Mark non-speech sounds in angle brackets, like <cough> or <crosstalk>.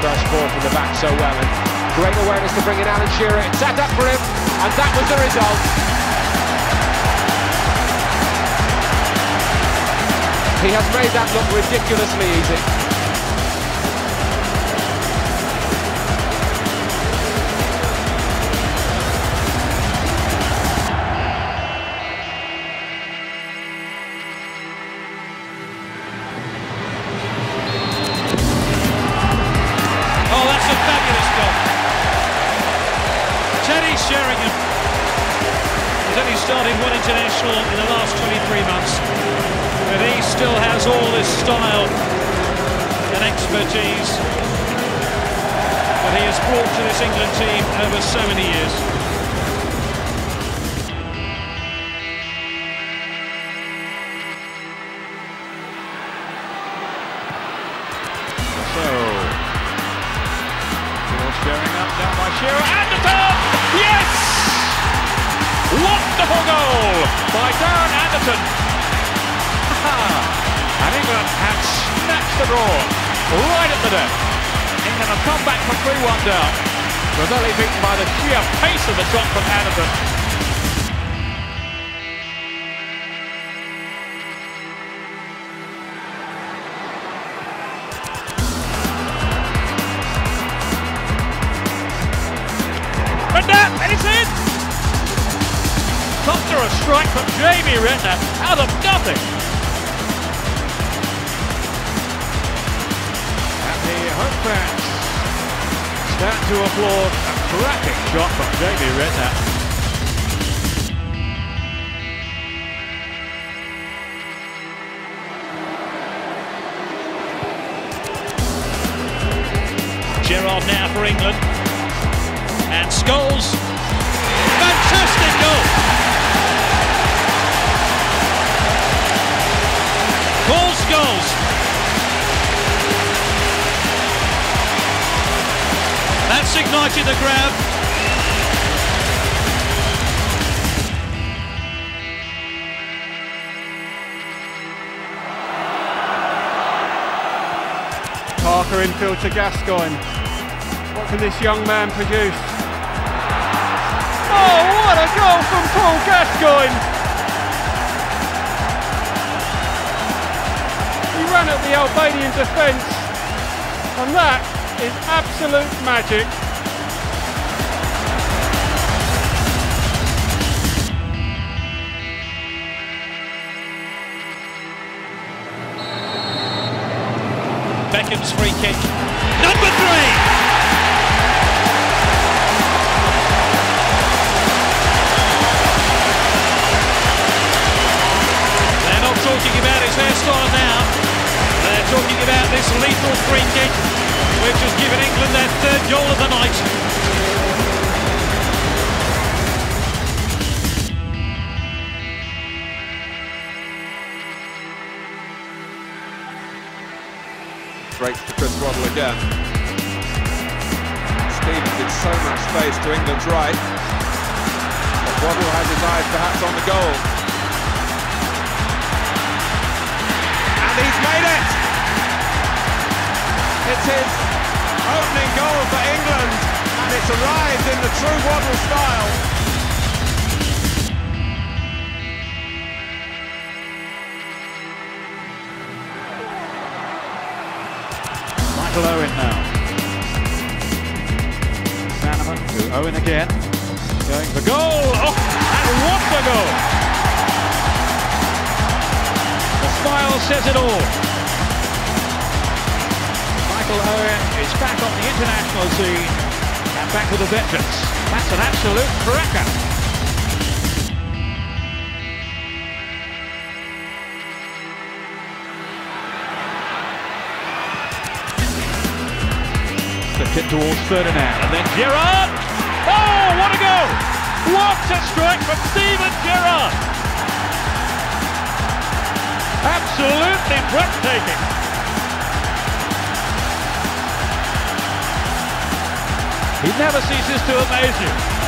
first ball from the back so well. And great awareness to bring in Alan Shearer. It sat up for him, and that was the result. He has made that look ridiculously easy. Sheringham has only started one international in the last 23 months, but he still has all this style and expertise that he has brought to this England team over so many years. Sharing up down by Shearer. Anderton! Yes! Wonderful goal by Darren Anderton. <laughs> and England had snatched the draw right at the death. England have come back from 3-1 down. Was beaten by the sheer pace of the shot from Anderton. A strike from Jamie Redknapp out of nothing. And the home fans stand to applaud a cracking shot from Jamie Redknapp. Gerrard now for England. And Scholes ignited the crowd. Parker infield to Gascoigne. What can this young man produce? Oh, what a goal from Paul Gascoigne! He ran at the Albanian defence, and that is absolute magic. Beckham's free kick. Number three! talking about his hairstyle now. They're talking about this lethal free kick, which has given England their third goal of the night. Breaks to Chris Waddle again. Stevens in so much space to England's right. But Waddle has his eyes perhaps on the goal. And he's made it! It's his opening goal for England, and it's arrived in the true Waddle style. Michael Owen now. Bannerman to Owen again. Going for goal! Oh, and what a goal! The smile says it all. Michael Owen is back on the international scene and back with a vengeance. That's an absolute cracker. It towards Ferdinand and then Gerrard. Oh, what a goal! What a strike from Steven Gerrard! Absolutely breathtaking. He never ceases to amaze you.